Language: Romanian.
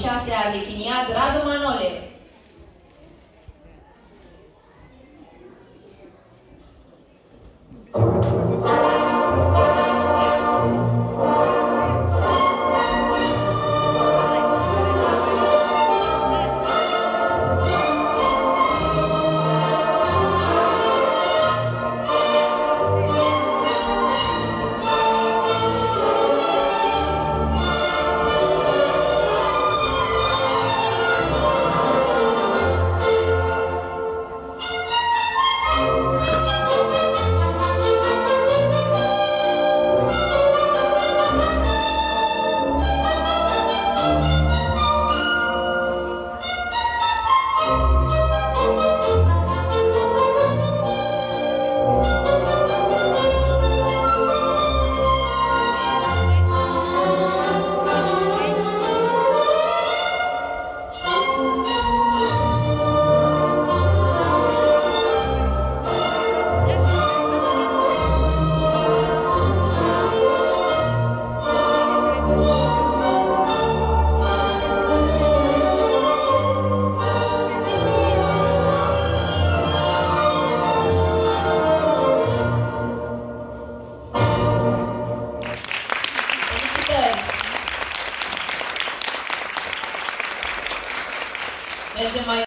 6 Arlechiniad, Radu Manole. Benjamin